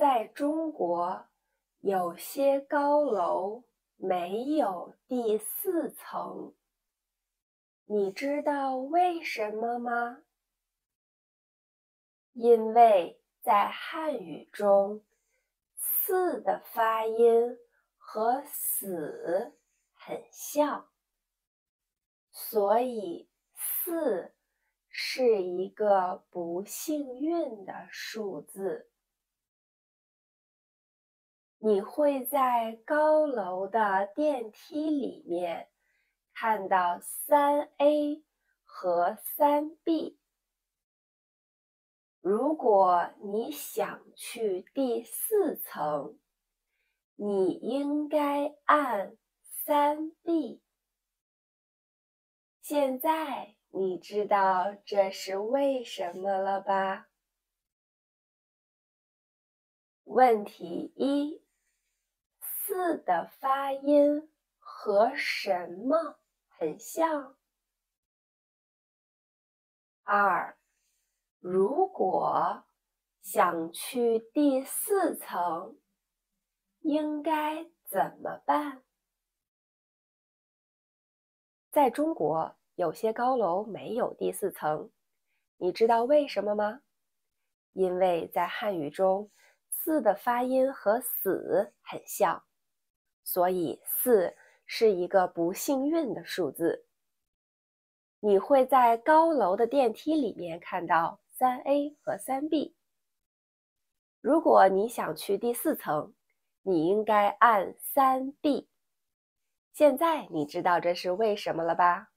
在中国，有些高楼没有第四层，你知道为什么吗？因为在汉语中，“四”的发音和“死”很像，所以“四”是一个不幸运的数字。你会在高楼的电梯里面看到三 A 和三 B。如果你想去第四层，你应该按三 B。现在你知道这是为什么了吧？问题一。四的发音和什么很像？二，如果想去第四层，应该怎么办？在中国，有些高楼没有第四层，你知道为什么吗？因为在汉语中，“四”的发音和“死”很像。所以，四是一个不幸运的数字。你会在高楼的电梯里面看到三 A 和三 B。如果你想去第四层，你应该按三 B。现在你知道这是为什么了吧？